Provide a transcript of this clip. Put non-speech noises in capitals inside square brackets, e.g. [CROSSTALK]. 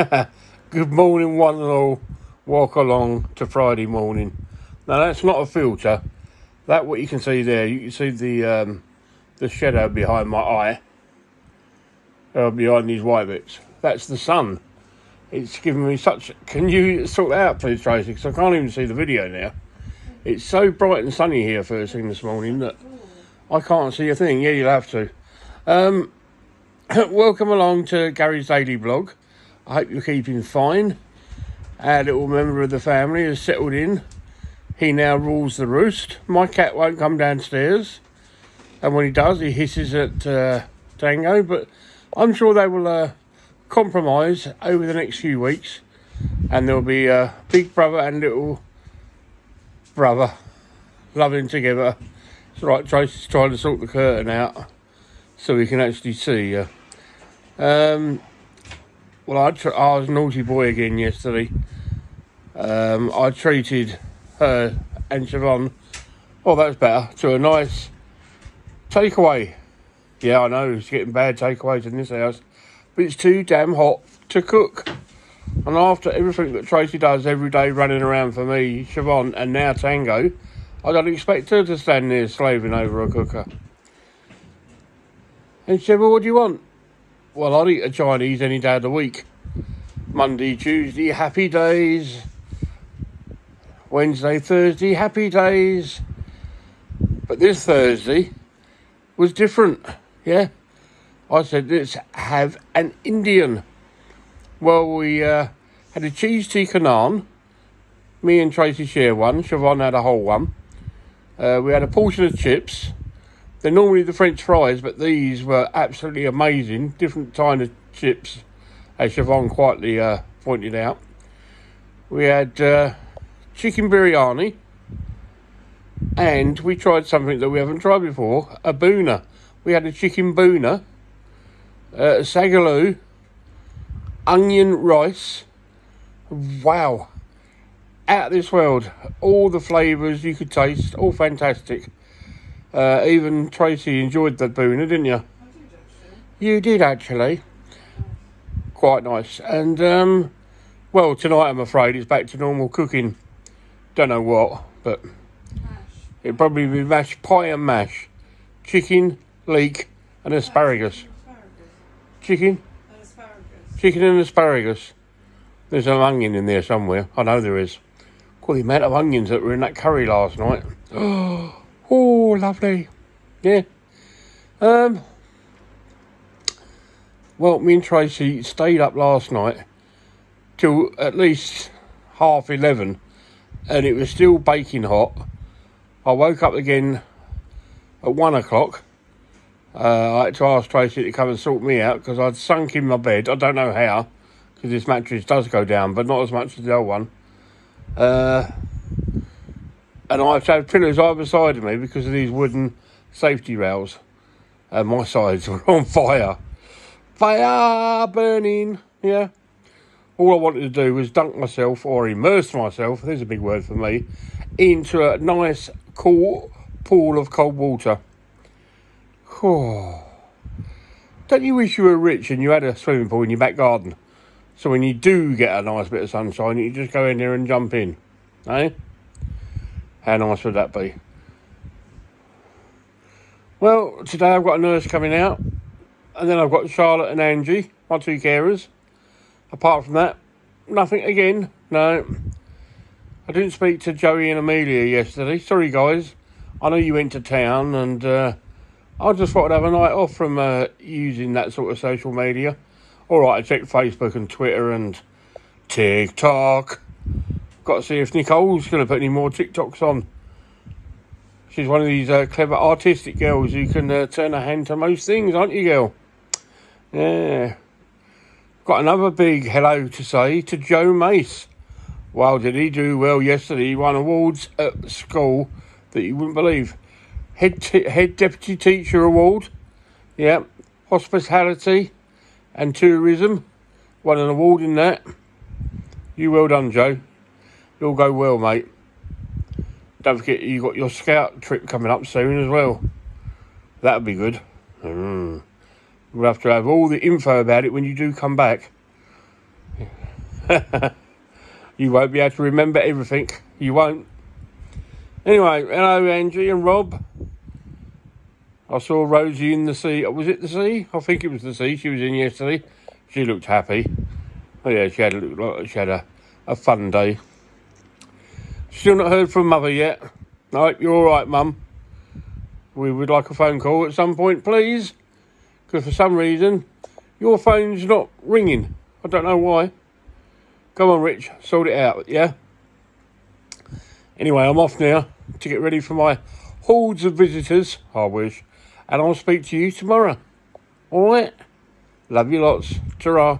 [LAUGHS] Good morning, one and all. Walk along to Friday morning. Now that's not a filter. That what you can see there. You can see the um, the shadow behind my eye, uh, behind these white bits. That's the sun. It's giving me such. Can you sort that out, please, Tracy? Because I can't even see the video now. It's so bright and sunny here first thing this morning that I can't see a thing. Yeah, you'll have to. Um, [COUGHS] welcome along to Gary's Daily Blog. I hope you're keeping fine. Our little member of the family has settled in. He now rules the roost. My cat won't come downstairs, and when he does, he hisses at uh, Tango. But I'm sure they will uh, compromise over the next few weeks, and there'll be a big brother and little brother loving together. It's right, Tracy's trying to sort the curtain out so we can actually see. Uh, um, well, I, tr- I was naughty boy again yesterday. Um, I treated her and Siobhan, oh, that's better, to a nice takeaway. Yeah, I know, it's getting bad takeaways in this house, but it's too damn hot to cook. And after everything that Tracy does every day running around for me, Siobhan, and now Tango, I don't expect her to stand there slaving over a cooker. And she said, Well, what do you want? Well, I'll eat a Chinese any day of the week. Monday, Tuesday, happy days. Wednesday, Thursday, happy days. But this Thursday was different. Yeah. I said, let's have an Indian. Well, we uh, had a cheese tikka naan. Me and Tracy share one. Siobhan had a whole one. Uh, we had a portion of chips. They're normally the French fries, but these were absolutely amazing. Different kind of chips, as Siobhan quietly uh, pointed out. We had uh, chicken biryani, and we tried something that we haven't tried before a bhuna. We had a chicken bhuna, uh, saag aloo, onion rice. Wow. Out of this world. All the flavours you could taste, all fantastic. Uh, even Tracy enjoyed the bhuna, didn't you? You did actually. Quite nice. And, um, well, tonight I'm afraid it's back to normal cooking. Don't know what, but it'd probably be mashed pie and mash. Chicken, leek, and asparagus. Chicken, chicken and asparagus. There's an onion in there somewhere. I know there is. God, the amount of onions that were in that curry last night. [GASPS] [GASPS] [GASPS] Oh, lovely. Yeah. Um. Well, me and Tracy stayed up last night till at least half eleven, and it was still baking hot. I woke up again at one o'clock. Uh, I had to ask Tracy to come and sort me out because I'd sunk in my bed. I don't know how, because this mattress does go down, but not as much as the old one. Uh, and I have to pillows either side of me because of these wooden safety rails. And my sides were [LAUGHS] on fire. Fire burning, yeah. All I wanted to do was dunk myself or immerse myself, there's a big word for me, into a nice, cool pool of cold water. Oh. [SIGHS] Don't you wish you were rich and you had a swimming pool in your back garden? So when you do get a nice bit of sunshine, you just go in there and jump in. Eh? How nice would that be? Well, today I've got a nurse coming out, and then I've got Charlotte and Angie, my two carers. Apart from that, nothing again. No. I didn't speak to Joey and Amelia yesterday. Sorry, guys. I know you went to town, and uh, I just thought I'd have a night off from uh, using that sort of social media. All right, I checked Facebook and Twitter and TikTok. Got to see if Nicole's going to put any more TikToks on. She's one of these uh, clever artistic girls who can uh, turn her hand to most things, aren't you, girl? Yeah. Got another big hello to say to Joe Mace. Well, did he do well yesterday? He won awards at school that you wouldn't believe. Head, t- head Deputy Teacher Award. Yeah. Hospitality and Tourism. Won an award in that. You well done, Joe. You'll go well, mate. Don't forget you got your scout trip coming up soon as well. That'll be good. Mm. We'll have to have all the info about it when you do come back. [LAUGHS] you won't be able to remember everything. You won't. Anyway, hello Angie and Rob. I saw Rosie in the sea. Was it the sea? I think it was the sea. She was in yesterday. She looked happy. Oh yeah, she had a, she had a, a fun day. Still not heard from mother yet. No, you're all right, mum. We would like a phone call at some point, please. Because for some reason, your phone's not ringing. I don't know why. Come on, Rich, sort it out, yeah? Anyway, I'm off now to get ready for my hordes of visitors, I wish, and I'll speak to you tomorrow. All right? Love you lots. ta